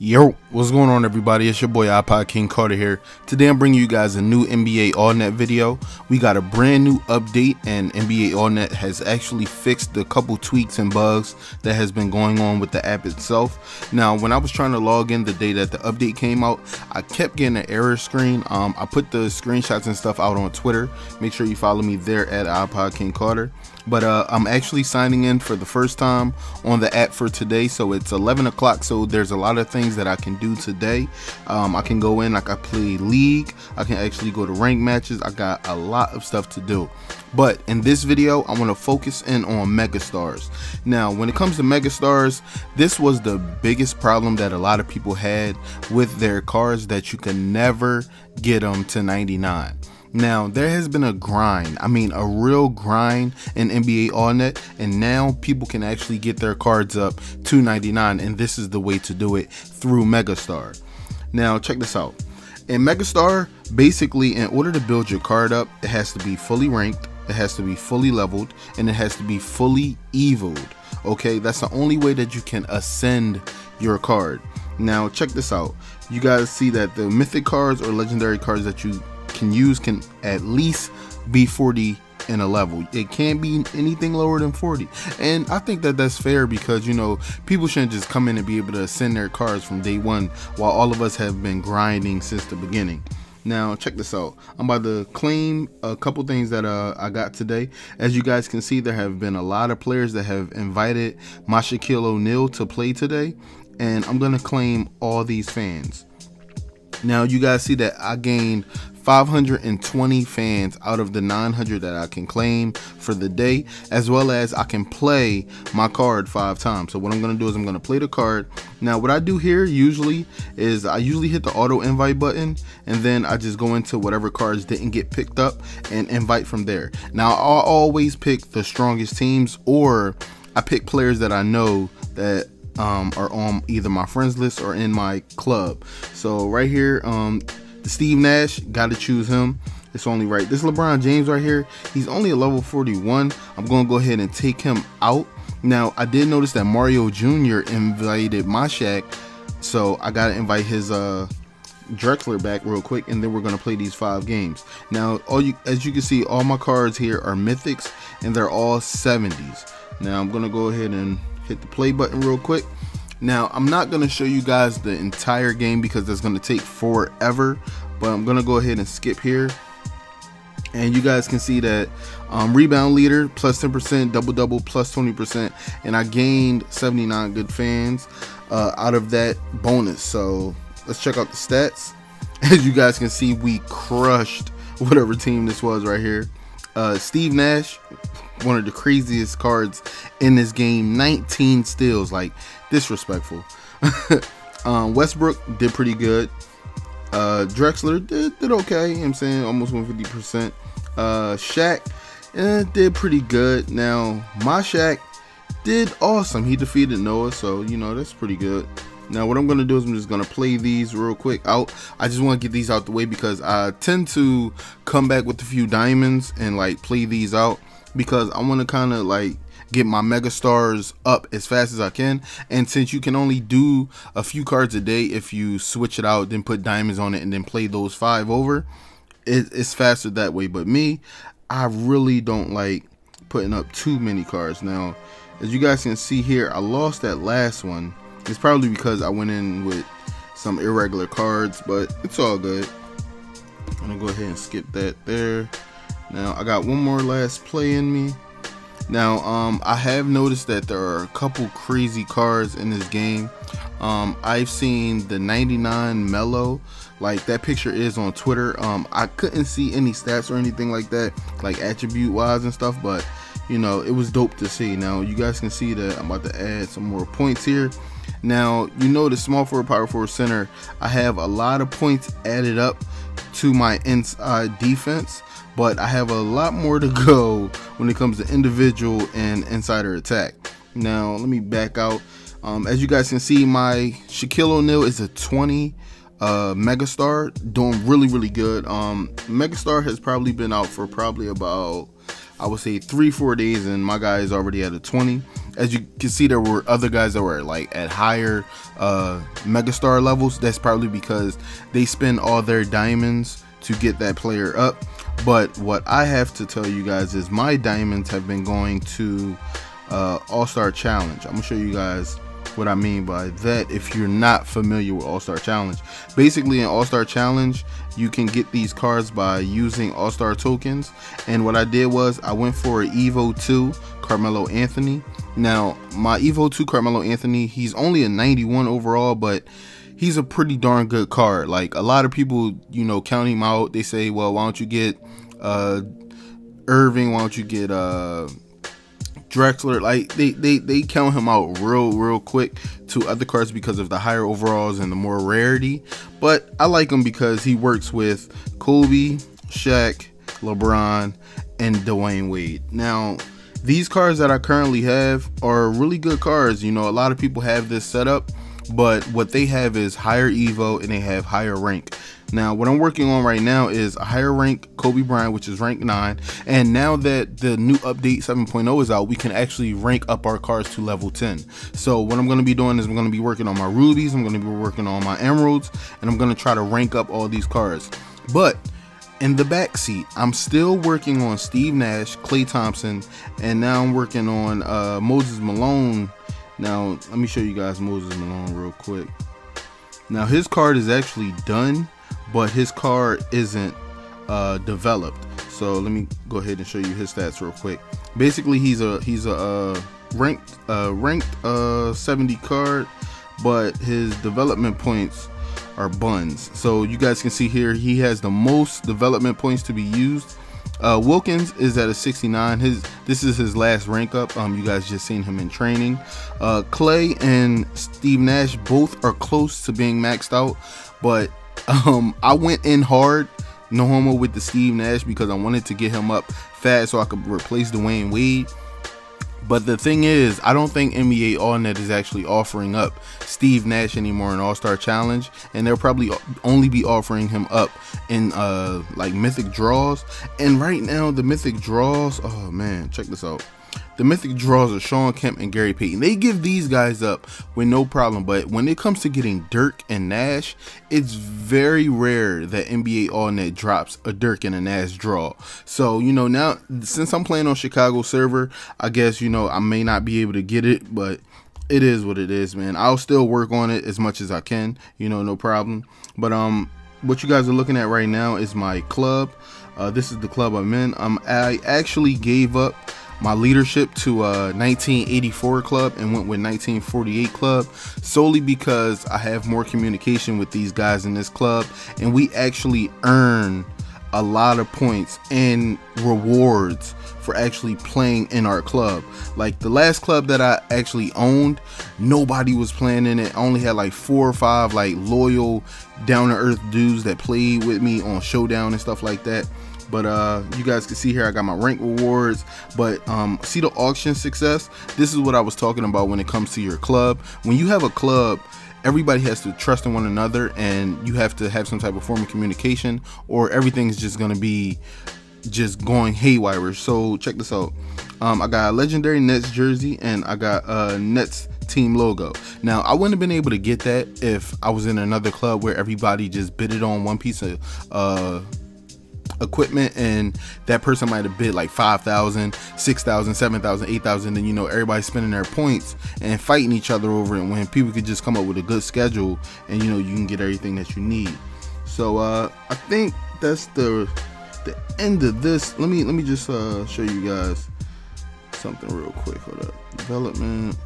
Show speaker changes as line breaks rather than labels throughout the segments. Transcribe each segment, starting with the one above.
Yo, what's going on everybody? It's your boy iPod King Carter here. Today I'm bringing you guys a new NBA AllNet video. We got a brand new update and NBA AllNet has actually fixed the couple tweaks and bugs that has been going on with the app itself. Now, when I was trying to log in the day that the update came out, I kept getting an error screen. Um, I put the screenshots and stuff out on Twitter. Make sure you follow me there at iPod King Carter. But uh, I'm actually signing in for the first time on the app for today. So it's 11 o'clock. So there's a lot of things that I can do today. Um, I can go in, like I play league. I can actually go to rank matches. I got a lot of stuff to do. But in this video, I want to focus in on megastars. Now, when it comes to megastars, this was the biggest problem that a lot of people had with their cars that you can never get them to 99. Now, there has been a grind, I mean, a real grind in NBA AllNet, and now people can actually get their cards up to 99, and this is the way to do it through Megastar. Now, check this out. In Megastar, basically, in order to build your card up, it has to be fully ranked, it has to be fully leveled, and it has to be fully eviled. Okay, that's the only way that you can ascend your card. Now, check this out. You guys see that the mythic cards or legendary cards that you can use can at least be 40 in a level. It can't be anything lower than 40. And I think that that's fair because, you know, people shouldn't just come in and be able to send their cards from day one while all of us have been grinding since the beginning. Now, check this out. I'm about to claim a couple things that uh, I got today. As you guys can see, there have been a lot of players that have invited my Shaquille O'Neal to play today. And I'm going to claim all these fans. Now, you guys see that I gained 520 fans out of the 900 that I can claim for the day, as well as I can play my card five times. So what I'm gonna do is I'm gonna play the card. Now what I do here usually is I usually hit the auto invite button and then I just go into whatever cards didn't get picked up and invite from there. Now I'll always pick the strongest teams or I pick players that I know that um, are on either my friends list or in my club. So right here, um, Steve Nash, got to choose him. It's only right. This LeBron James right here, he's only a level 41. I'm to go ahead and take him out. Now, I did notice that Mario Jr. invited my Shaq, so I got to invite his uh, Drexler back real quick, and then we're to play these five games. Now, all you, as you can see, all my cards here are mythics, and they're all 70s. Now, I'm to go ahead and hit the play button real quick. Now, I'm not going to show you guys the entire game because that's going to take forever, but I'm going to go ahead and skip here. And you guys can see that um, rebound leader plus 10%, double double plus 20%, and I gained 79 good fans uh, out of that bonus. So let's check out the stats. As you guys can see, we crushed whatever team this was right here. Uh, Steve Nash, one of the craziest cards in this game. 19 steals, like disrespectful. um, Westbrook did pretty good. Uh, Drexler did, did okay. You know I'm saying almost 150%. Uh, Shaq eh, did pretty good. Now, my Shaq did awesome. He defeated Noah, so you know that's pretty good. Now what I'm to do is I'm just to play these real quick out. I just want to get these out the way because I tend to come back with a few diamonds and like play these out because I want to kind of like get my mega stars up as fast as I can. And since you can only do a few cards a day if you switch it out, then put diamonds on it and then play those five over, it, it's faster that way. But me, I really don't like putting up too many cards. Now, as you guys can see here, I lost that last one. It's probably because I went in with some irregular cards, but it's all good. I'm gonna go ahead and skip that there. Now I got one more last play in me. Now um, I have noticed that there are a couple crazy cards in this game. Um, I've seen the 99 Melo, like that picture is on Twitter. Um, I couldn't see any stats or anything like that, like attribute wise and stuff, but you know it was dope to see. Now you guys can see that I'm about to add some more points here. Now you know the small forward, power forward, center. I have a lot of points added up to my inside defense but I have a lot more to go when it comes to individual and insider attack. Now, let me back out. Um, as you guys can see, my Shaquille O'Neal is a 20 uh, Megastar, doing really, really good. Um, Megastar has probably been out for probably about I would say three, four days, and my guy is already at a 20. As you can see, there were other guys that were like at higher uh, megastar levels. That's probably because they spend all their diamonds to get that player up. But what I have to tell you guys is my diamonds have been going to uh, All Star Challenge. I'm gonna show you guys what I mean by that if you're not familiar with All Star Challenge. Basically, in All Star Challenge, you can get these cards by using All Star tokens. And what I did was I went for Evo 2 Carmelo Anthony. Now, my Evo 2 Carmelo Anthony, he's only a 91 overall, but he's a pretty darn good card. Like a lot of people, you know, count him out. They say, well, why don't you get uh Irving? Why don't you get uh Drexler, like they, they they count him out real real quick to other cards because of the higher overalls and the more rarity. But I like him because he works with Kobe, Shaq, LeBron, and Dwyane Wade. Now, these cards that I currently have are really good cards. You know, a lot of people have this setup, but what they have is higher Evo and they have higher rank. Now, what I'm working on right now is a higher rank Kobe Bryant, which is rank 9. And now that the new update 7.0 is out, we can actually rank up our cards to level 10. So what I'm going to be doing is I'm going to be working on my rubies, I'm going to be working on my emeralds, and I'm going to try to rank up all these cards. But in the back seat, I'm still working on Steve Nash, Klay Thompson, and now I'm working on uh, Moses Malone. Now, let me show you guys Moses Malone real quick. Now, his card is actually done but his card isn't uh, developed. So let me go ahead and show you his stats real quick. Basically, he's a he's a uh, ranked uh, ranked uh, 70 card, but his development points are buns. So you guys can see here he has the most development points to be used. Uh, Wilkins is at a 69. His this is his last rank up. Um, you guys just seen him in training. Uh, Klay and Steve Nash both are close to being maxed out, but um, I went in hard, no homo with the Steve Nash because I wanted to get him up fast so I could replace Dwyane Wade. But the thing is, I don't think NBA AllNet is actually offering up Steve Nash anymore in All Star Challenge, and they'll probably only be offering him up in uh like Mythic draws. And right now, the Mythic draws, oh man, check this out. The mythic draws are Sean Kemp and Gary Payton. They give these guys up with no problem. But when it comes to getting Dirk and Nash, it's very rare that NBA AllNet drops a Dirk and a Nash draw. So, you know, now since I'm playing on Chicago server, I guess, you know, I may not be able to get it, but it is what it is, man. I'll still work on it as much as I can, you know, no problem. But um what you guys are looking at right now is my club. Uh, this is the club I'm in. Um, I actually gave up my leadership to a 1984 club and went with 1948 club solely because I have more communication with these guys in this club and we actually earn a lot of points and rewards for actually playing in our club. Like the last club that I actually owned, nobody was playing in it. I only had like four or five like loyal down to earth dudes that played with me on Showdown and stuff like that but uh you guys can see here i got my rank rewards but um see the auction success this is what i was talking about when it comes to your club when you have a club everybody has to trust in one another and you have to have some type of form of communication or everything's just going to be just going haywire. So check this out. Um, i got a legendary nets jersey and i got a nets team logo. Now i wouldn't have been able to get that if i was in another club where everybody just bid it on one piece of uh equipment and that person might have bid like 5,000, 6,000, 7,000, 8,000 and you know everybody's spending their points and fighting each other over it when people could just come up with a good schedule and you know you can get everything that you need. So uh I think that's the the end of this. Let me let me just uh show you guys something real quick. Hold up. Development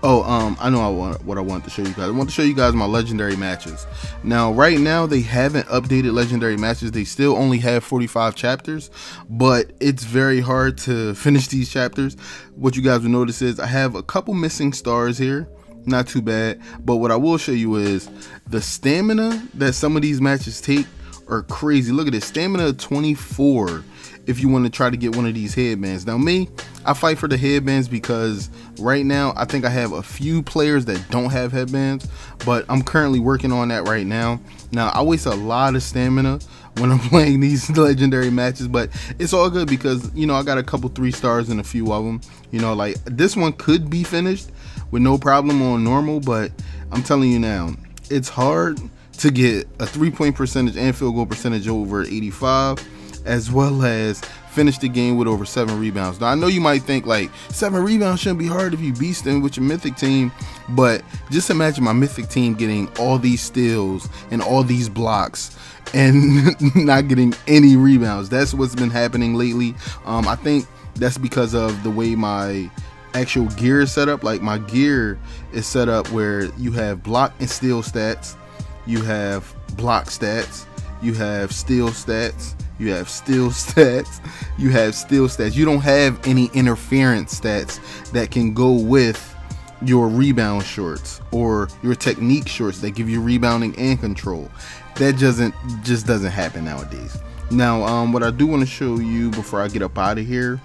Oh, um, I know I want what I want to show you guys. I want to show you guys my legendary matches. Now, right now they haven't updated legendary matches. They still only have 45 chapters, but it's very hard to finish these chapters. What you guys will notice is I have a couple missing stars here. Not too bad, but what I will show you is the stamina that some of these matches take are crazy. Look at this stamina 24 if you want to try to get one of these headbands. Now, me, I fight for the headbands because right now I think I have a few players that don't have headbands, but I'm currently working on that right now. Now, I waste a lot of stamina when I'm playing these legendary matches, but it's all good because, you know, I got a couple three stars in a few of them. You know, like this one could be finished with no problem on normal, but I'm telling you now, it's hard to get a three point percentage and field goal percentage over 85 as well as finish the game with over seven rebounds. Now I know you might think like seven rebounds shouldn't be hard if you beasting with your mythic team, but just imagine my mythic team getting all these steals and all these blocks and not getting any rebounds. That's what's been happening lately. Um, I think that's because of the way my actual gear is set up. Like my gear is set up where you have block and steal stats, you have block stats, you have steal stats, you have steal stats, you have steal stats. You don't have any interference stats that can go with your rebound shorts or your technique shorts that give you rebounding and control. That doesn't just doesn't happen nowadays. Now, um, what I do want to show you before I get up out of here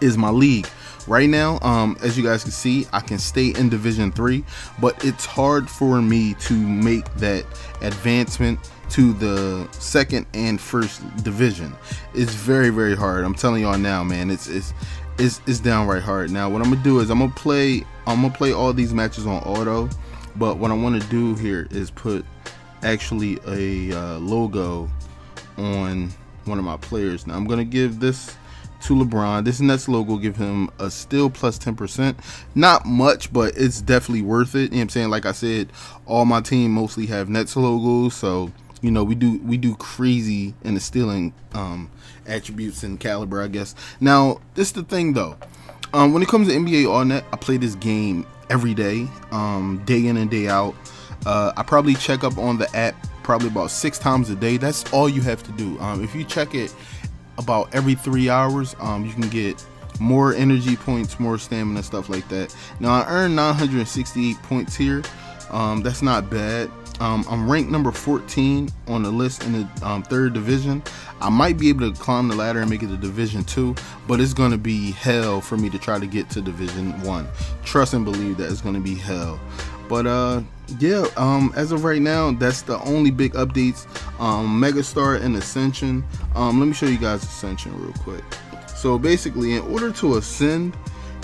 is my league. Right now, um, as you guys can see, I can stay in Division 3, but it's hard for me to make that advancement to the second and first division. It's very, very hard. I'm telling y'all now, man. It's it's it's, it's downright hard. Now, what I'm gonna do is I'm gonna play I'm gonna play all these matches on auto, but what I want to do here is put actually a uh, logo on one of my players. Now, I'm gonna give this to LeBron. This Nets logo give him a still plus 10%. Not much, but it's definitely worth it. You know what I'm saying? Like I said, all my team mostly have Nets logos, so you know we do we do crazy in the stealing um, attributes and caliber, I guess. Now, this is the thing though. Um, when it comes to NBA All Net, I play this game every day, um, day in and day out. Uh, I probably check up on the app probably about six times a day. That's all you have to do. Um, if you check it about every three hours, um, you can get more energy points, more stamina, stuff like that. Now I earned 968 points here. Um, that's not bad. Um, I'm ranked number 14 on the list in the um, third division. I might be able to climb the ladder and make it to Division Two, but it's going to be hell for me to try to get to Division One. Trust and believe that it's going to be hell. But uh, yeah, um, as of right now, that's the only big updates. Um, Megastar and Ascension. Um, let me show you guys Ascension real quick. So basically, in order to ascend,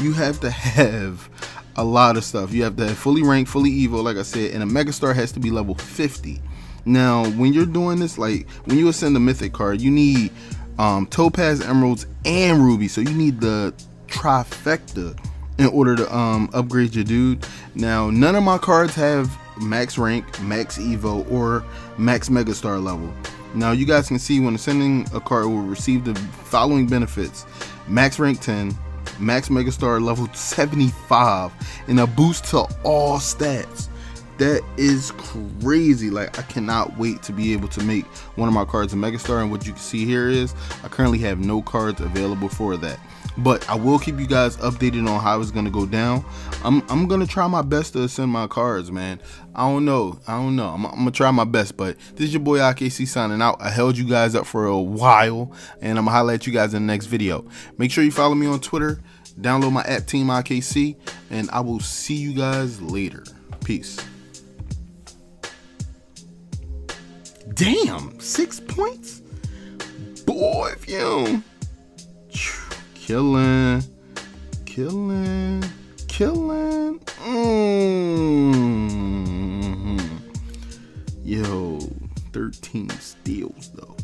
you have to have a lot of stuff. You have to have fully ranked, fully evil, like I said, and a Megastar has to be level 50. Now, when you're doing this, like when you ascend a mythic card, you need um, topaz, emeralds, and ruby. So you need the trifecta in order to um, upgrade your dude. Now, none of my cards have max rank, max evo, or max megastar level. Now, you guys can see when ascending a card will receive the following benefits: max rank 10, max megastar level 75, and a boost to all stats. That is crazy. Like I cannot wait to be able to make one of my cards a megastar. And what you can see here is I currently have no cards available for that but I will keep you guys updated on how it's gonna go down. I'm I'm gonna try my best to send my cards, man. I don't know, I don't know. I'm, I'm gonna try my best, but this is your boy IKC signing out. I held you guys up for a while, and I'm gonna highlight you guys in the next video. Make sure you follow me on Twitter, download my app Team IKC, and I will see you guys later. Peace. Damn, six points, boy, if you killing, killing, killing. Mm -hmm. Yo, 13 steals though.